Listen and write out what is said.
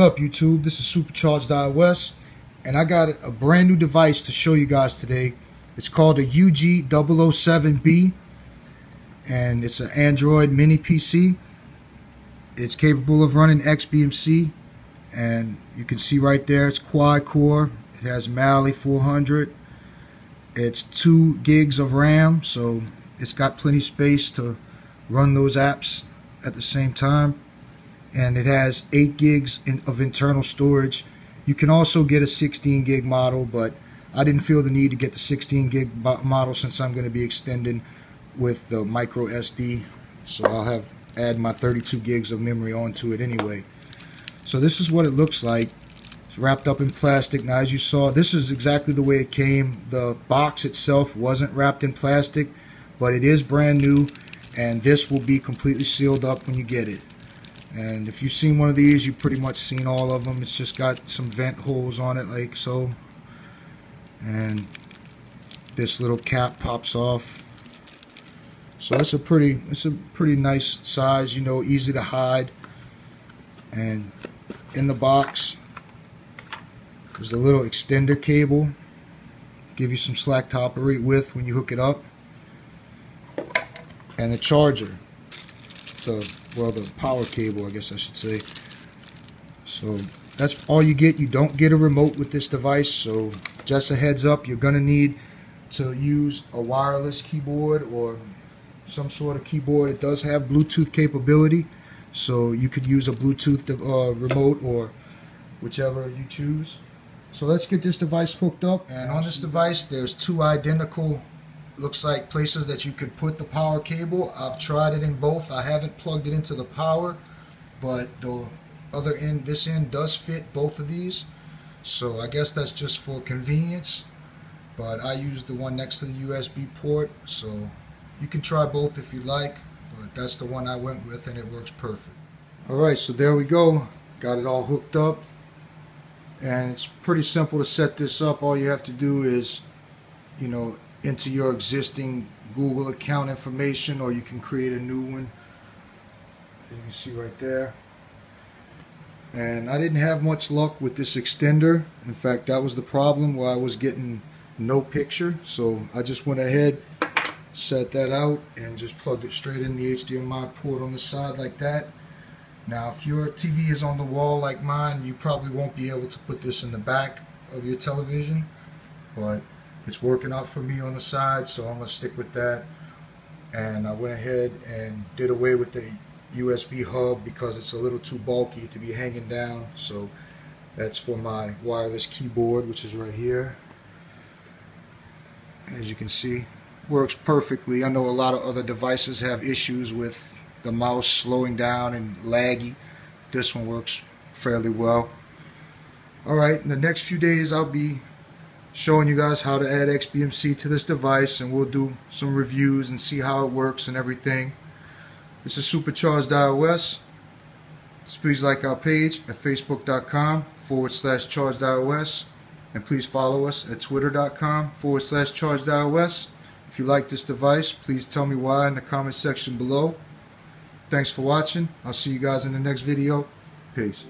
up YouTube? This is Supercharged iOS and I got a brand new device to show you guys today. It's called a UG007B and it's an Android mini PC. It's capable of running XBMC and you can see right there it's quad core. It has Mali 400. It's 2 gigs of RAM so it's got plenty space to run those apps at the same time and it has 8 gigs of internal storage. You can also get a 16 gig model, but I didn't feel the need to get the 16 gig model since I'm going to be extending with the micro SD. So I'll have add my 32 gigs of memory onto it anyway. So this is what it looks like. It's wrapped up in plastic. Now as you saw, this is exactly the way it came. The box itself wasn't wrapped in plastic, but it is brand new and this will be completely sealed up when you get it. And if you've seen one of these, you've pretty much seen all of them. It's just got some vent holes on it like so. And this little cap pops off. So it's a pretty it's a pretty nice size, you know, easy to hide. And in the box there's a little extender cable. Give you some slack top width when you hook it up. And the charger. The well the power cable I guess I should say. So that's all you get. You don't get a remote with this device so just a heads up you're gonna need to use a wireless keyboard or some sort of keyboard. It does have Bluetooth capability so you could use a Bluetooth uh, remote or whichever you choose. So let's get this device hooked up and on this device there's two identical looks like places that you could put the power cable. I've tried it in both. I haven't plugged it into the power, but the other end, this end does fit both of these. So I guess that's just for convenience. But I use the one next to the USB port, so you can try both if you like, but that's the one I went with and it works perfect. Alright, so there we go. Got it all hooked up. And it's pretty simple to set this up. All you have to do is, you know, into your existing Google account information or you can create a new one. As you can see right there. And I didn't have much luck with this extender. In fact that was the problem where I was getting no picture. So I just went ahead set that out and just plugged it straight in the HDMI port on the side like that. Now if your TV is on the wall like mine you probably won't be able to put this in the back of your television but it's working out for me on the side so I'm gonna stick with that. And I went ahead and did away with the USB hub because it's a little too bulky to be hanging down. So that's for my wireless keyboard which is right here. As you can see works perfectly. I know a lot of other devices have issues with the mouse slowing down and laggy. This one works fairly well. Alright in the next few days I'll be showing you guys how to add XBMC to this device and we'll do some reviews and see how it works and everything. This is Supercharged iOS. Please like our page at facebook.com forward slash charged iOS and please follow us at twitter.com forward slash charged iOS. If you like this device, please tell me why in the comment section below. Thanks for watching. I'll see you guys in the next video. Peace.